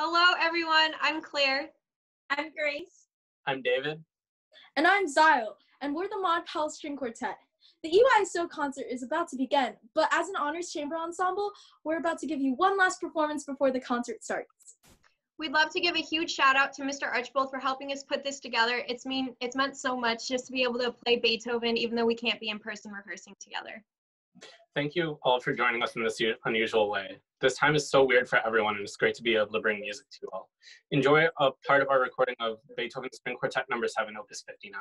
Hello, everyone. I'm Claire. I'm Grace. I'm David. And I'm Zyle, and we're the Maud Powell String Quartet. The EYSO concert is about to begin, but as an honors chamber ensemble, we're about to give you one last performance before the concert starts. We'd love to give a huge shout out to Mr. Archbold for helping us put this together. It's mean it's meant so much just to be able to play Beethoven even though we can't be in person rehearsing together. Thank you all for joining us in this unusual way. This time is so weird for everyone and it's great to be able to bring music to you all. Enjoy a part of our recording of Beethoven String Quartet number 7 opus 59.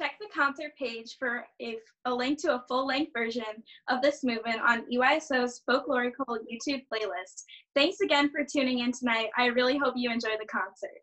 Check the concert page for a, a link to a full-length version of this movement on EYSO's Folklorico YouTube playlist. Thanks again for tuning in tonight. I really hope you enjoy the concert.